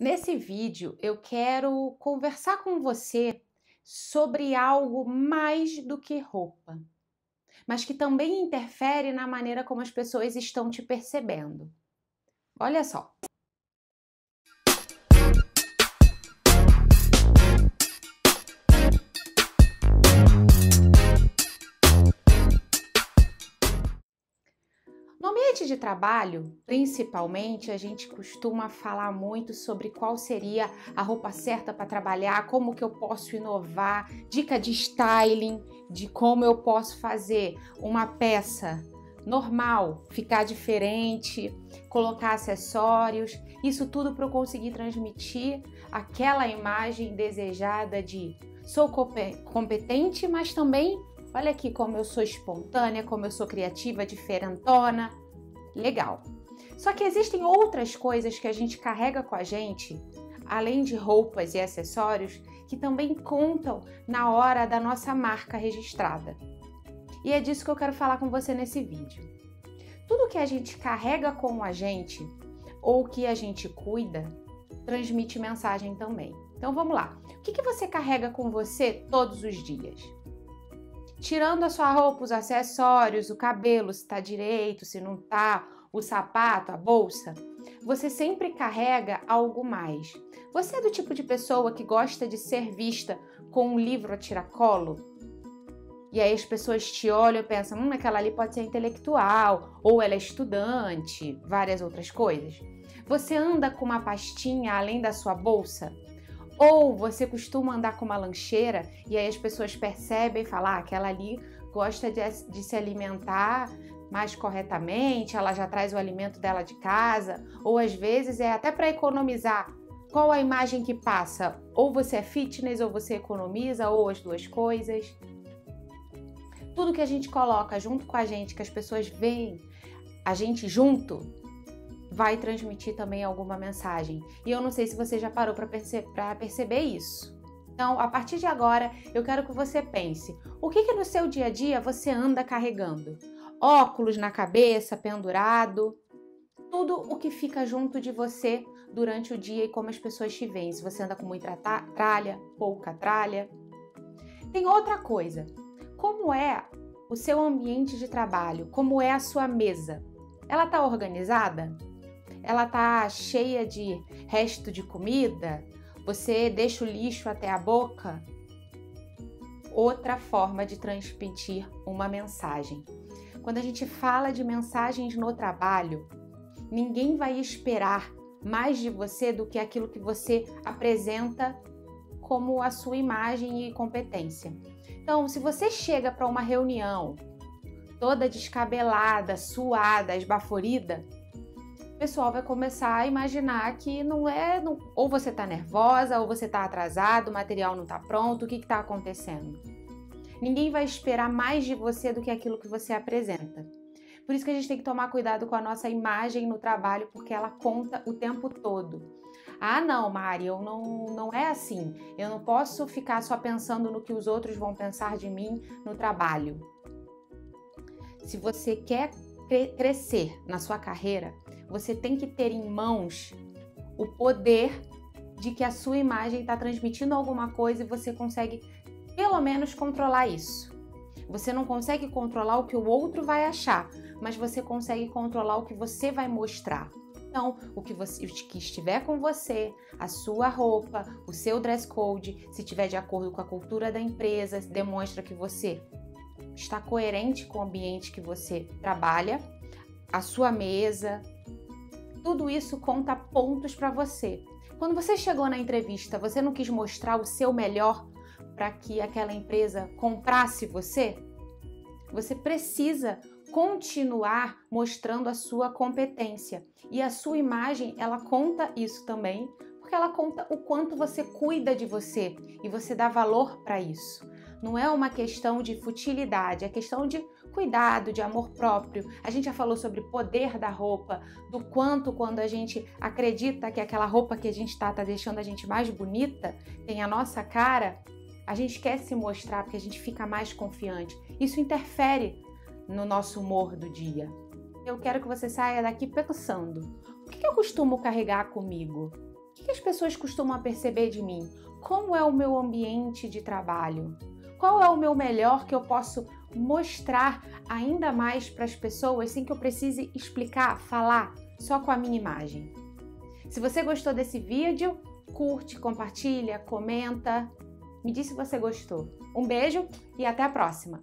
Nesse vídeo eu quero conversar com você sobre algo mais do que roupa, mas que também interfere na maneira como as pessoas estão te percebendo. Olha só. Ambiente de trabalho, principalmente, a gente costuma falar muito sobre qual seria a roupa certa para trabalhar, como que eu posso inovar, dica de styling, de como eu posso fazer uma peça normal ficar diferente, colocar acessórios, isso tudo para eu conseguir transmitir aquela imagem desejada de sou competente, mas também Olha aqui como eu sou espontânea, como eu sou criativa, diferentona. Legal. Só que existem outras coisas que a gente carrega com a gente, além de roupas e acessórios, que também contam na hora da nossa marca registrada. E é disso que eu quero falar com você nesse vídeo. Tudo que a gente carrega com a gente ou que a gente cuida transmite mensagem também. Então vamos lá. O que, que você carrega com você todos os dias? Tirando a sua roupa, os acessórios, o cabelo, se está direito, se não está, o sapato, a bolsa, você sempre carrega algo mais. Você é do tipo de pessoa que gosta de ser vista com um livro a tiracolo? E aí as pessoas te olham e pensam, hum, aquela ali pode ser intelectual, ou ela é estudante, várias outras coisas. Você anda com uma pastinha além da sua bolsa? Ou você costuma andar com uma lancheira e aí as pessoas percebem e falam, ah, aquela ali gosta de, de se alimentar mais corretamente, ela já traz o alimento dela de casa, ou às vezes é até para economizar. Qual a imagem que passa? Ou você é fitness, ou você economiza, ou as duas coisas. Tudo que a gente coloca junto com a gente, que as pessoas veem a gente junto, vai transmitir também alguma mensagem. E eu não sei se você já parou para perce perceber isso. Então, a partir de agora, eu quero que você pense: o que, que no seu dia a dia você anda carregando? Óculos na cabeça, pendurado, tudo o que fica junto de você durante o dia e como as pessoas te veem. Se você anda com muita tralha, pouca tralha. Tem outra coisa. Como é o seu ambiente de trabalho? Como é a sua mesa? Ela está organizada? Ela tá cheia de resto de comida, você deixa o lixo até a boca. Outra forma de transmitir uma mensagem. Quando a gente fala de mensagens no trabalho, ninguém vai esperar mais de você do que aquilo que você apresenta como a sua imagem e competência. Então, se você chega para uma reunião toda descabelada, suada, esbaforida, pessoal vai começar a imaginar que não é. Não, ou você está nervosa, ou você está atrasado, o material não está pronto, o que está acontecendo? Ninguém vai esperar mais de você do que aquilo que você apresenta. Por isso que a gente tem que tomar cuidado com a nossa imagem no trabalho, porque ela conta o tempo todo. Ah, não, Mari, eu não, não é assim. Eu não posso ficar só pensando no que os outros vão pensar de mim no trabalho. Se você quer crescer na sua carreira, você tem que ter em mãos o poder de que a sua imagem está transmitindo alguma coisa e você consegue pelo menos controlar isso. Você não consegue controlar o que o outro vai achar, mas você consegue controlar o que você vai mostrar. Então, o que, você, que estiver com você, a sua roupa, o seu dress code, se estiver de acordo com a cultura da empresa, demonstra que você está coerente com o ambiente que você trabalha, a sua mesa, tudo isso conta pontos para você. Quando você chegou na entrevista, você não quis mostrar o seu melhor para que aquela empresa comprasse você? Você precisa continuar mostrando a sua competência. E a sua imagem, ela conta isso também, porque ela conta o quanto você cuida de você e você dá valor para isso. Não é uma questão de futilidade, é questão de cuidado, de amor próprio. A gente já falou sobre poder da roupa, do quanto quando a gente acredita que aquela roupa que a gente está tá deixando a gente mais bonita, tem a nossa cara, a gente quer se mostrar porque a gente fica mais confiante. Isso interfere no nosso humor do dia. Eu quero que você saia daqui pensando: o que eu costumo carregar comigo? O que as as pessoas costumam perceber de mim? Como é o meu ambiente de trabalho? Qual é o meu melhor que eu posso mostrar ainda mais para as pessoas sem que eu precise explicar, falar só com a minha imagem? Se você gostou desse vídeo, curte, compartilha, comenta. Me diz se você gostou. Um beijo e até a próxima!